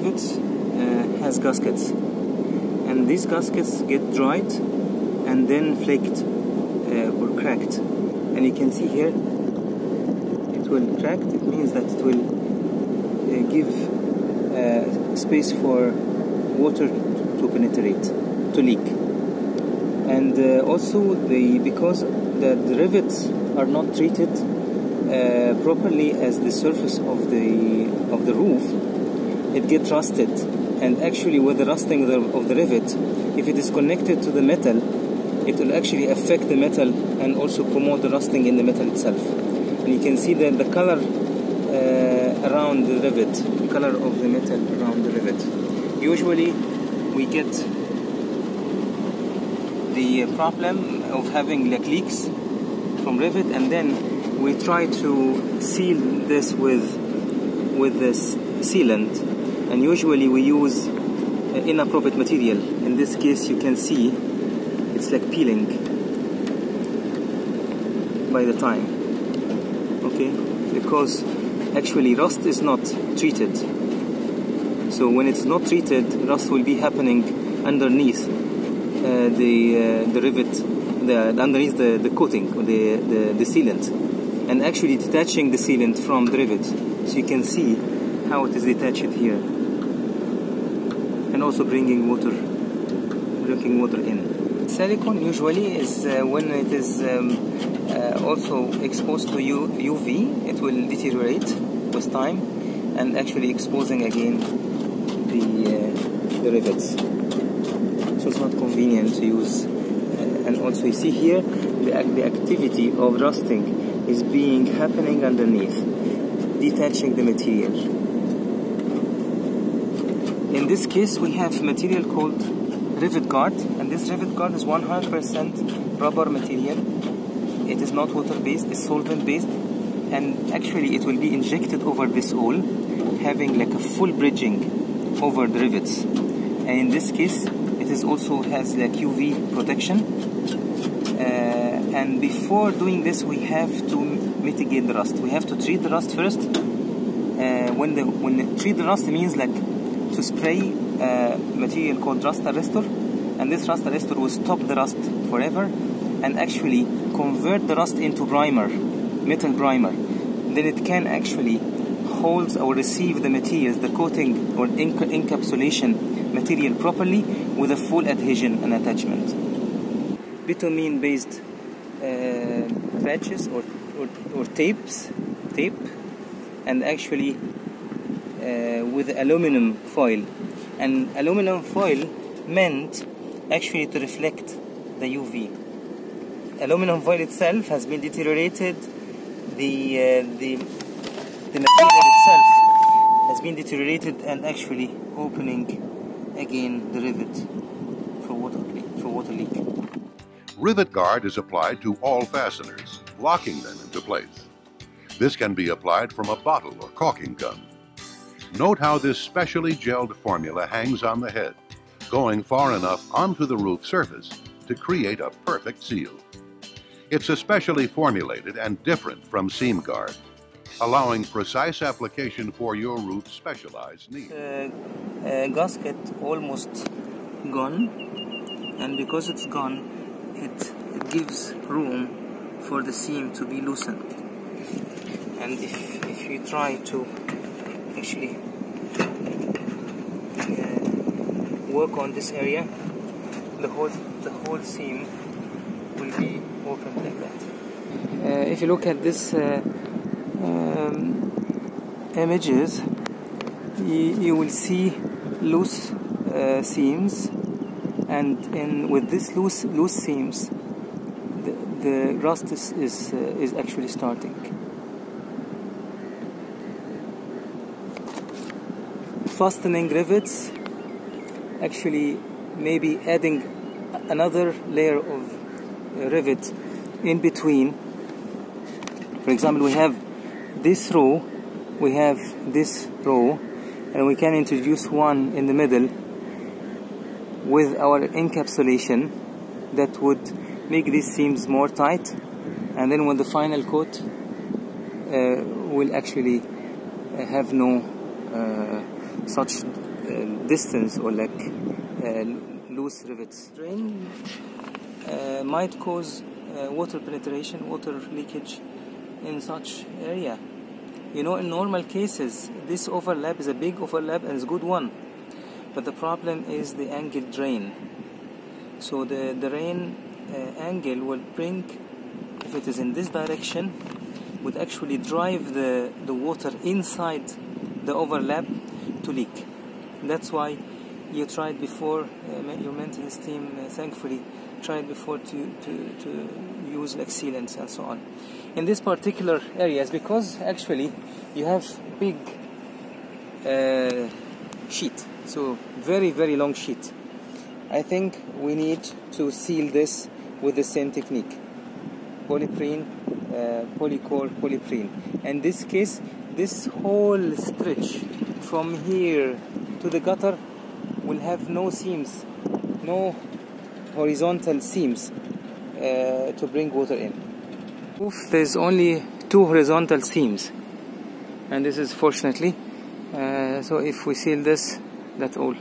rivets uh, has gaskets. And these gaskets get dried and then flaked uh, or cracked. And you can see here it will crack. It means that it will uh, give space for water to penetrate to leak. And uh, also the because the, the rivets are not treated uh, properly as the surface of the of the roof it gets rusted. And actually with the rusting of the, of the rivet if it is connected to the metal it will actually affect the metal and also promote the rusting in the metal itself. And you can see that the color uh, around the rivet the color of the metal around the rivet. Usually we get the problem of having like leaks from rivet and then we try to seal this with with this sealant and usually we use inappropriate material. In this case you can see it's like peeling by the time. Okay? Because actually rust is not treated. So when it's not treated rust will be happening underneath uh, the uh, the rivet the underneath the, the coating the, the the sealant. And actually detaching the sealant from the rivet. So you can see how it is detached here and also bringing water drinking water in. Silicone usually is uh, when it is um, uh, also exposed to U UV it will deteriorate with time and actually exposing again the uh, the rivets. So it's not convenient to use uh, and also you see here the, the activity of rusting is being happening underneath detaching the material in this case we have material called rivet guard and this rivet guard is 100% rubber material. It is not water based it's solvent based and actually it will be injected over this hole having like a full bridging over the rivets. And in this case it is also has like UV protection. Uh, and before doing this we have to mitigate the rust. We have to treat the rust first. Uh, when the when the, treat the rust means like to spray uh, material called rust arrestor. And this rust arrestor will stop the rust forever and actually convert the rust into primer metal primer. Then it can actually hold or receive the materials the coating or encapsulation material properly with a full adhesion and attachment. Bitumen based uh, patches or, or, or tapes tape and actually uh, with aluminum foil and aluminum foil meant actually to reflect the UV. Aluminum foil itself has been deteriorated. The uh, the the material itself has been deteriorated and actually opening again the rivet for water. For water leak. Rivet guard is applied to all fasteners, locking them into place. This can be applied from a bottle or caulking gun. Note how this specially gelled formula hangs on the head, going far enough onto the roof surface to create a perfect seal. It's especially formulated and different from seam guard, allowing precise application for your roof's specialized needs. Uh, uh, gasket almost gone, and because it's gone, it, it gives room for the seam to be loosened. And if, if you try to actually work on this area the whole the whole seam will be open like that. Uh, if you look at this uh, um, images you, you, will see loose uh, seams and in with this loose loose seams the, the rust is is, uh, is actually starting fastening rivets actually maybe adding another layer of rivet in between. For example we have this row we have this row and we can introduce one in the middle with our encapsulation that would make these seams more tight. And then when the final coat uh, will actually have no uh, such uh, distance or like uh, loose rivets. Drain uh, might cause water penetration, water leakage in such area. You know, in normal cases, this overlap is a big overlap and it's a good one. But the problem is the angle drain. So the, the rain uh, angle will bring, if it is in this direction, would actually drive the, the water inside the overlap to leak. That's why you tried before, uh, your maintenance team uh, thankfully tried before to, to, to use like sealants and so on. In this particular areas, because actually you have big uh, sheet, so very very long sheet. I think we need to seal this with the same technique, polyprene, uh, polycore, polyprene. In this case, this whole stretch from here to the gutter will have no seams, no horizontal seams uh, to bring water in. Oof, There's only two horizontal seams and this is fortunately uh, so if we seal this that's all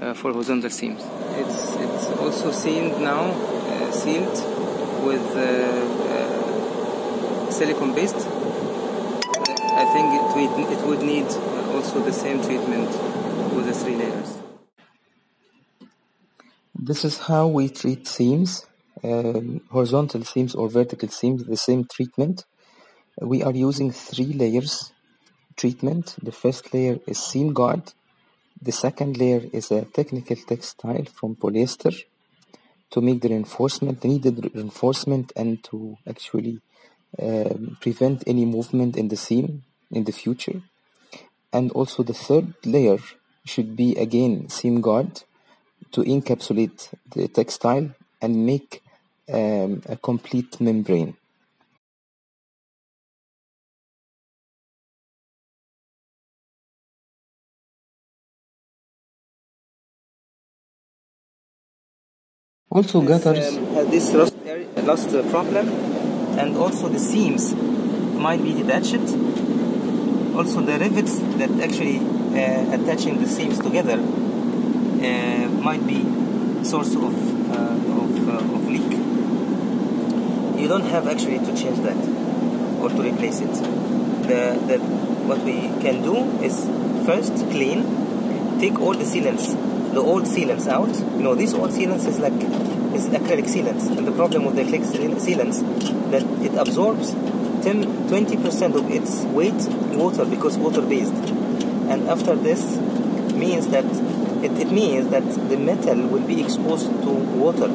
uh, for horizontal seams it's it's also sealed now uh, sealed with uh, uh, silicone based I think it it would need also the same treatment with the three layers. This is how we treat seams um, horizontal seams or vertical seams the same treatment. We are using three layers treatment. The first layer is seam guard. The second layer is a technical textile from polyester to make the reinforcement the needed reinforcement and to actually um, prevent any movement in the seam in the future and also the third layer should be again seam guard to encapsulate the textile and make um, a complete membrane. Also gutters um, this rust, area, problem and also the seams might be detached. Also the rivets that actually uh, attaching the seams together uh, might be source of, uh, of, uh, of leak you don't have actually to change that or to replace it. The, the, what we can do is first clean, take all the sealants, the old sealants out. You know, this old sealants is like is acrylic sealants, and the problem with the acrylic sealants that it absorbs 10, 20% of its weight water because water based, and after this means that it, it means that the metal will be exposed to water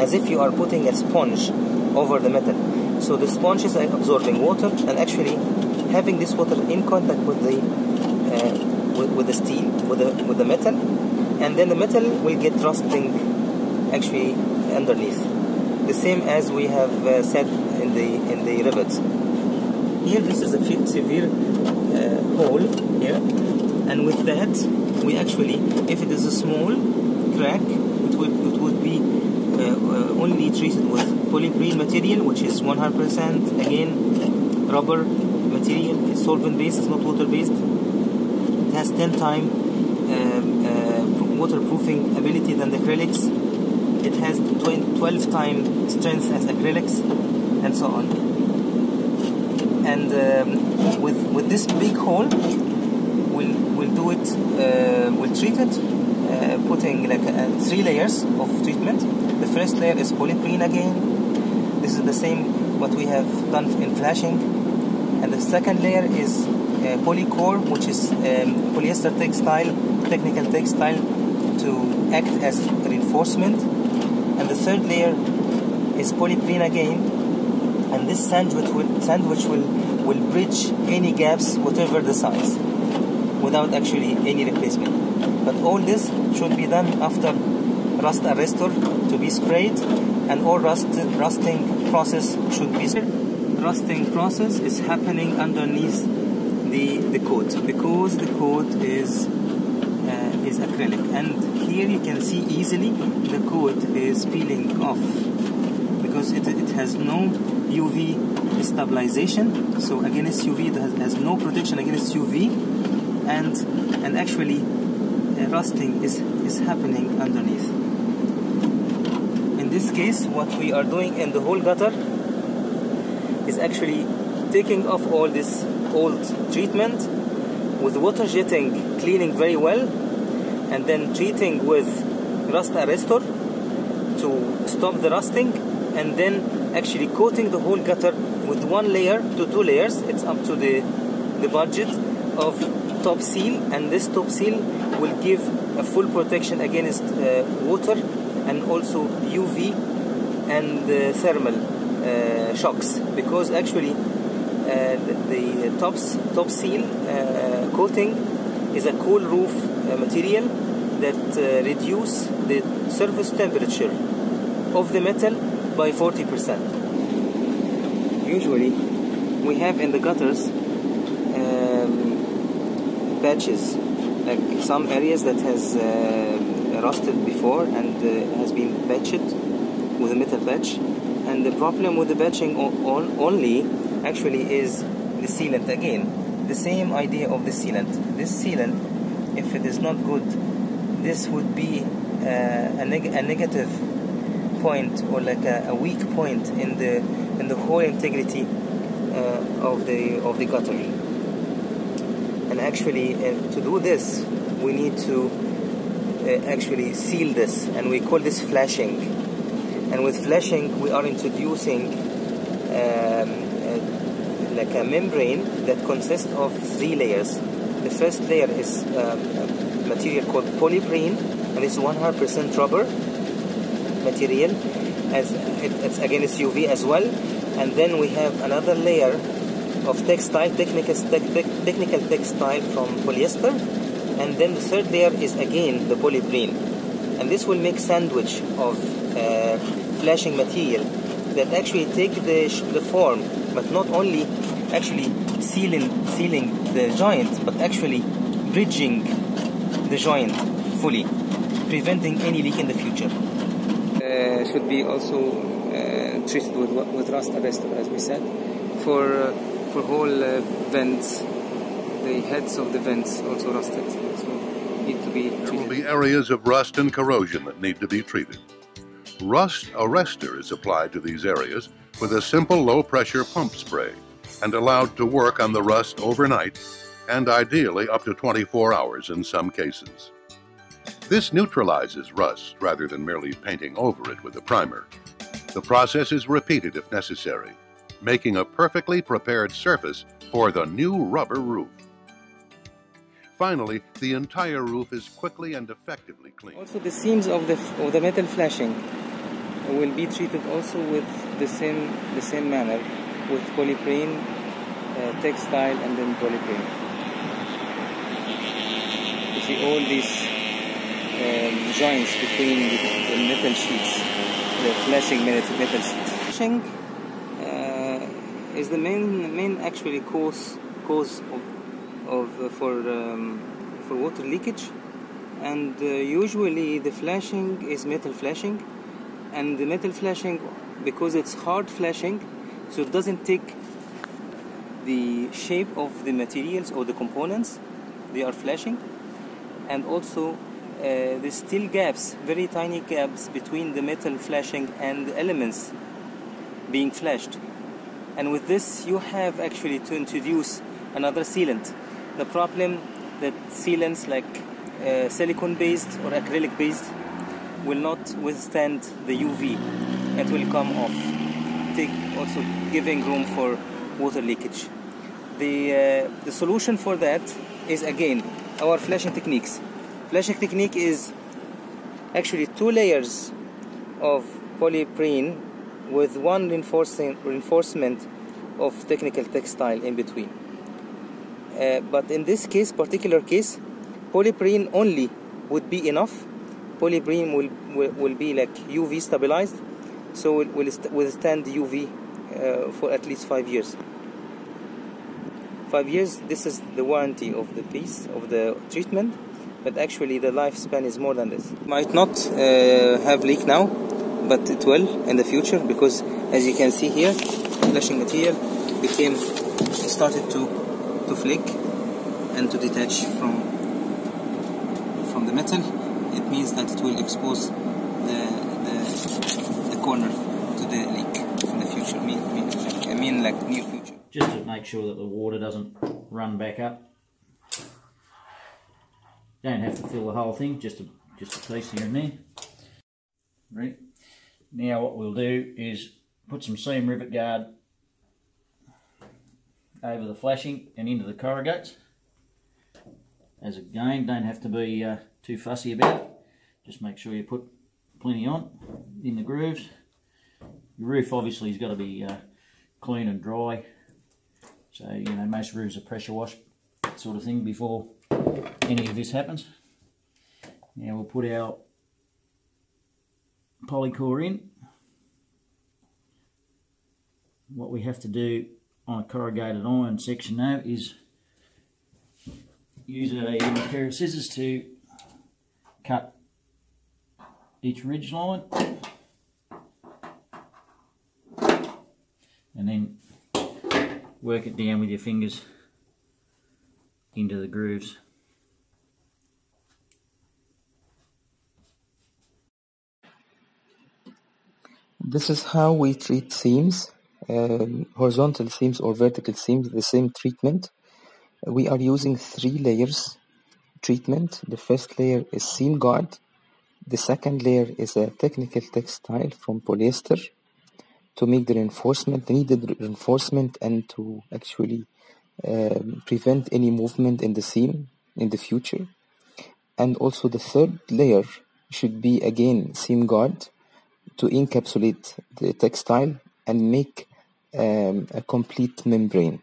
as if you are putting a sponge over the metal. So the sponge is absorbing water and actually having this water in contact with the uh, with, with, the steel, with the with the metal, and then the metal will get rusting actually underneath. The same as we have uh, said in the in the rivets. Here, this is a severe uh, hole here, and with that, we actually, if it is a small crack, it would it would be uh, uh, only treated with polyprene material which is 100% again rubber material. It's solvent based it's not water based it has 10 time um, uh, waterproofing ability than the acrylics. It has 12 time strength as acrylics and so on and um, with with this big hole we'll we'll do it uh, we'll treat it uh, putting like uh, three layers of treatment the first layer is polyprene again. This is the same what we have done in flashing. And the second layer is uh, polycore, which is um, polyester textile, technical textile to act as reinforcement. And the third layer is polyprene again. And this sandwich will, sandwich will, will bridge any gaps, whatever the size, without actually any replacement. But all this should be done after rust arrestor to be sprayed and all rust, rusting process should be rusting process is happening underneath the, the coat because the coat is uh, is acrylic. And here you can see easily the coat is peeling off because it, it has no UV stabilization. So against UV it has, has no protection against UV and and actually uh, rusting is, is happening underneath. In this case, what we are doing in the whole gutter is actually taking off all this old treatment with water jetting, cleaning very well, and then treating with rust arrestor to stop the rusting, and then actually coating the whole gutter with one layer to two layers. It's up to the the budget of Topps-Seal, and this Topps-Seal will give a full protection against uh, water and also UV and uh, thermal uh, shocks because actually uh, the, the Topps, top seal uh, coating is a cool roof uh, material that reduce the surface temperature of the metal by 40%. Usually we have in the gutters um, patches like some areas that has uh, rusted before and uh, has been patched with a metal patch. And the problem with the patching only actually is the sealant again. The same idea of the sealant. This sealant if it is not good this would be uh, a, neg a, negative point or like a, a, weak point in the in the whole integrity uh, of the of the gutter. And actually uh, to do this we need to uh, actually seal this and we call this flashing. And with flashing we are introducing um, uh, like a membrane that consists of three layers. The first layer is um, a material called polyprene and it's 100% rubber material as it, it's against UV as well and then we have another layer of textile, technical, technical textile from polyester, and then the third layer is again the polyprene. And this will make sandwich of uh, flashing material that actually take the, the form, but not only actually sealing, sealing the joint, but actually bridging the joint fully, preventing any leak in the future. Should be also uh, treated with, with rust arrestor, as we said, for uh, for whole uh, vents, the heads of the vents also rusted. So need to be treated. There will be areas of rust and corrosion that need to be treated. Rust arrestor is applied to these areas with a simple low pressure pump spray and allowed to work on the rust overnight and ideally up to 24 hours in some cases. This neutralizes rust rather than merely painting over it with a primer. The process is repeated if necessary making a perfectly prepared surface for the new rubber roof. Finally, the entire roof is quickly and effectively cleaned. Also, the seams of the, of the metal flashing will be treated also with the same, the same manner, with polyprene, uh, textile, and then polyprene. You see all these um, joints between the, the, metal sheets, the flashing metal, metal sheets. Flashing is the main main actually cause cause of, of uh, for um, for water leakage. And uh, usually the flashing is metal flashing. And the metal flashing because it's hard flashing so it doesn't take the shape of the materials or the components they are flashing. And also uh, there's still gaps very tiny gaps between the metal flashing and the elements being flashed. And with this you have actually to introduce another sealant. The problem that sealants like uh, silicone based or acrylic based will not withstand the UV it will come off take also giving room for water leakage. The uh, the solution for that is again our flashing techniques flashing technique is actually two layers of polyprene with one reinforcing reinforcement of technical textile in between. Uh, but in this case, particular case, polyprene only would be enough. Polyprene will, will, will be like UV stabilized, so it will withstand UV uh, for at least five years. Five years, this is the warranty of the piece, of the treatment, but actually the lifespan is more than this. Might not uh, have leak now, but it will in the future because as you can see here flashing material became started to to flick and to detach from from the metal, it means that it will expose the, the, the corner to the leak in the future. I mean, I mean like near future. Just to make sure that the water doesn't run back up. Don't have to fill the whole thing, just a, just a piece here and there. Right. Now what we'll do is put some seam rivet guard over the flashing and into the corrugates. As again, don't have to be uh, too fussy about it. Just make sure you put plenty on in the grooves. Your roof obviously has got to be uh, clean and dry. So, you know, most roofs are pressure washed sort of thing before any of this happens. Now we'll put our polycore in. What we have to do on a corrugated iron section now is use a pair of scissors to cut each ridge line and then work it down with your fingers into the grooves. This is how we treat seams, um, horizontal seams or vertical seams, the same treatment. We are using three layers treatment. The first layer is seam guard. The second layer is a technical textile from polyester to make the reinforcement, the needed reinforcement and to actually um, prevent any movement in the seam in the future. And also the third layer should be again seam guard to encapsulate the textile and make um, a complete membrane.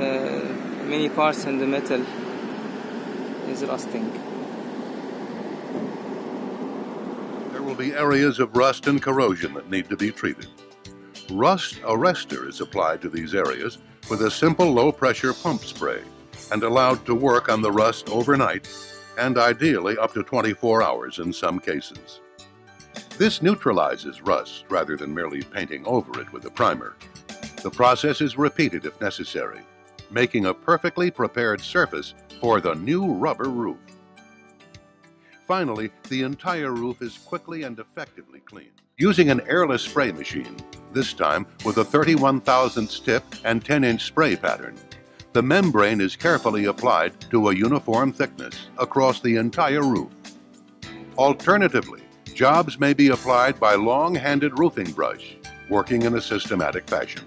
Uh, many parts in the metal is rusting. There will be areas of rust and corrosion that need to be treated. Rust arrestor is applied to these areas with a simple low pressure pump spray and allowed to work on the rust overnight and ideally up to 24 hours in some cases. This neutralizes rust rather than merely painting over it with a primer. The process is repeated if necessary, making a perfectly prepared surface for the new rubber roof. Finally, the entire roof is quickly and effectively cleaned. Using an airless spray machine, this time with a 31 thousandths tip and 10 inch spray pattern, the membrane is carefully applied to a uniform thickness across the entire roof. Alternatively, jobs may be applied by long-handed roofing brush, working in a systematic fashion.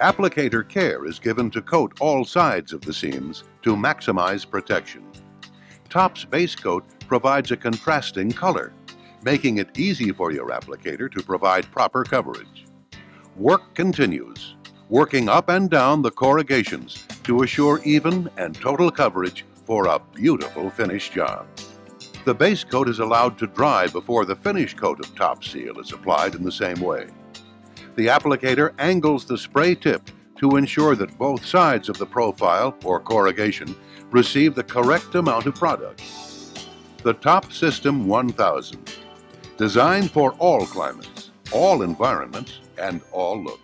Applicator care is given to coat all sides of the seams to maximize protection. Topps base coat provides a contrasting color, making it easy for your applicator to provide proper coverage. Work continues, working up and down the corrugations to assure even and total coverage for a beautiful finish job. The base coat is allowed to dry before the finish coat of Topps-Seal is applied in the same way the applicator angles the spray tip to ensure that both sides of the profile or corrugation receive the correct amount of product. The Top System 1000, designed for all climates, all environments, and all looks.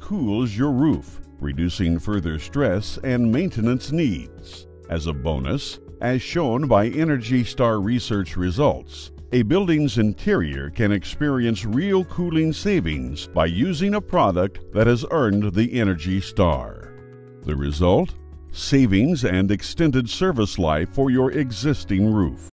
Cools your roof, reducing further stress and maintenance needs. As a bonus, as shown by Energy Star research results, a building's interior can experience real cooling savings by using a product that has earned the Energy Star. The result? Savings and extended service life for your existing roof.